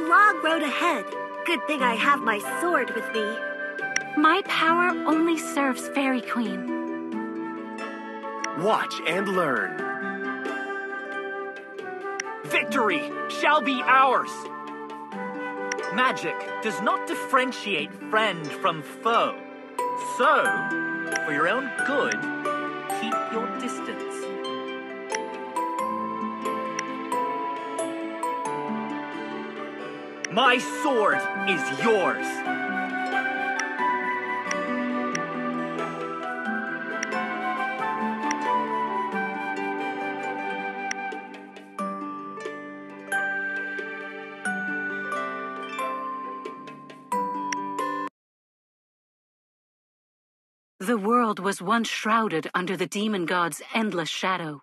a long road ahead. Good thing I have my sword with me. My power only serves Fairy Queen. Watch and learn. Victory shall be ours! Magic does not differentiate friend from foe. So, for your own good, keep your distance. My sword is yours. The world was once shrouded under the demon god's endless shadow.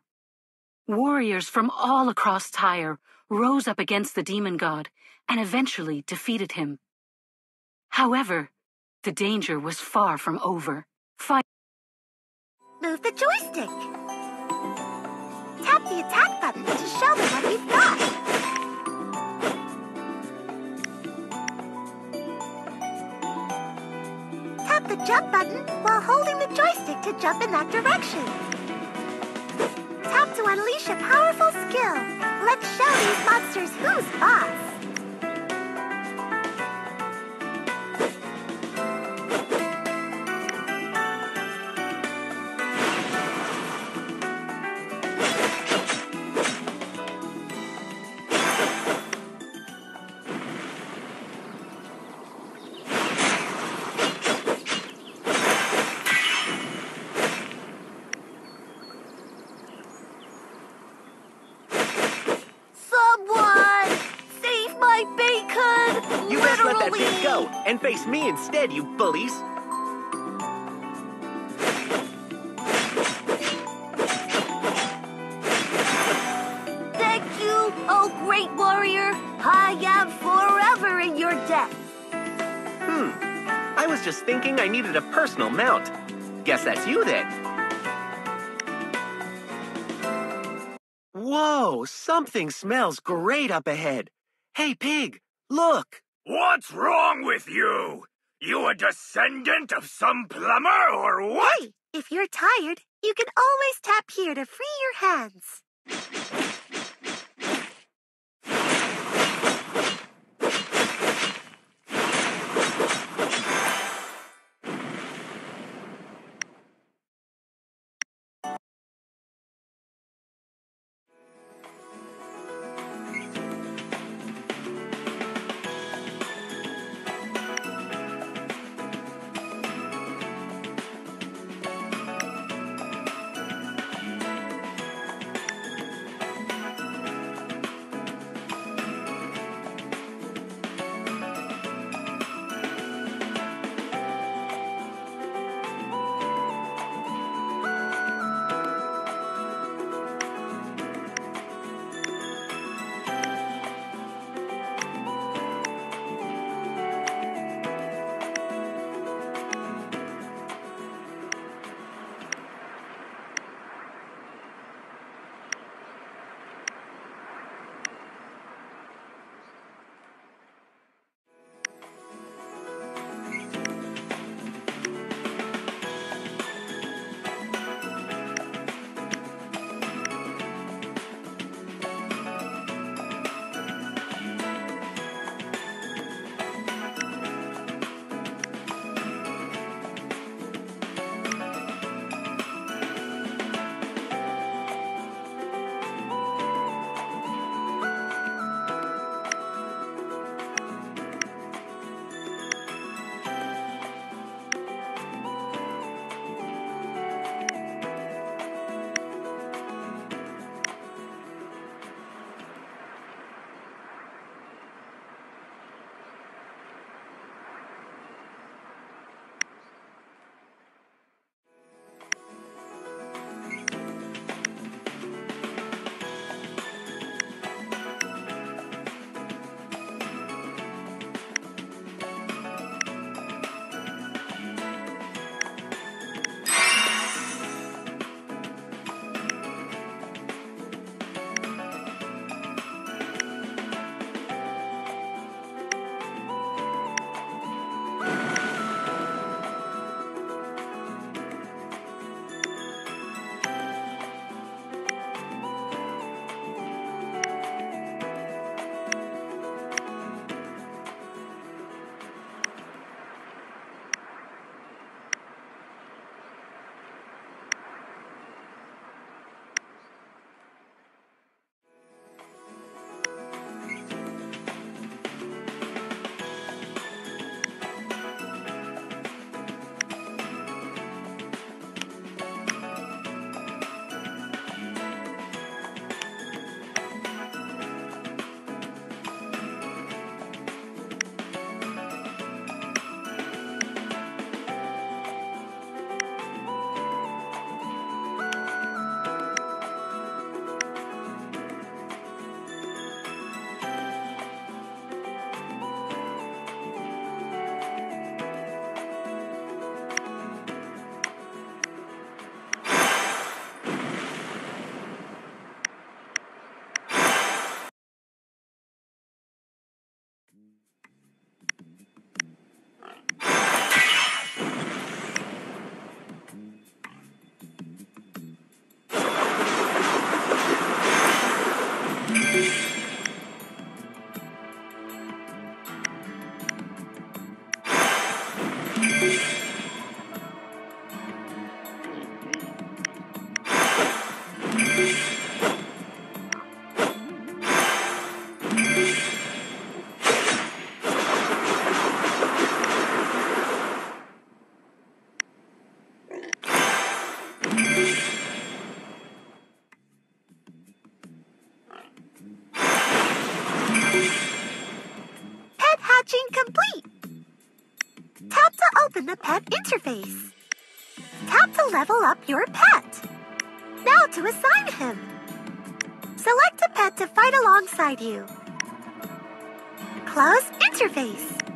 Warriors from all across Tyre rose up against the demon god and eventually defeated him. However, the danger was far from over. Fight Move the joystick. Tap the attack button to show them what we've got. Tap the jump button while holding the joystick to jump in that direction. Tap to unleash a powerful skill. Let's show these monsters who's boss. Face me instead, you bullies. Thank you, oh great warrior! I am forever in your debt! Hmm. I was just thinking I needed a personal mount. Guess that's you then. Whoa, something smells great up ahead. Hey, pig, look. What's wrong with you? You a descendant of some plumber or what? Hey, if you're tired, you can always tap here to free your hands. interface. Tap to level up your pet. Now to assign him. Select a pet to fight alongside you. Close interface.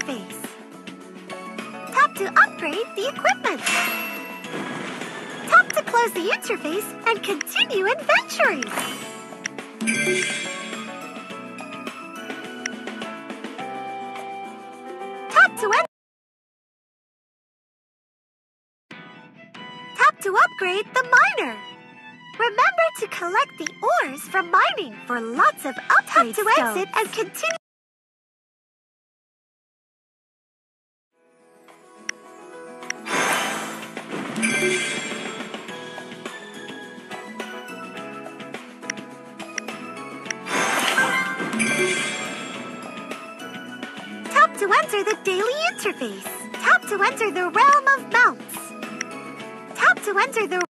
Interface. Tap to upgrade the equipment. Tap to close the interface and continue adventuring. Tap to en- Tap to upgrade the miner. Remember to collect the ores from mining for lots of upgrades. Tap to exit and continue. Daily. Tap to enter the realm of mounts. Tap to enter the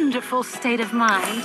wonderful state of mind.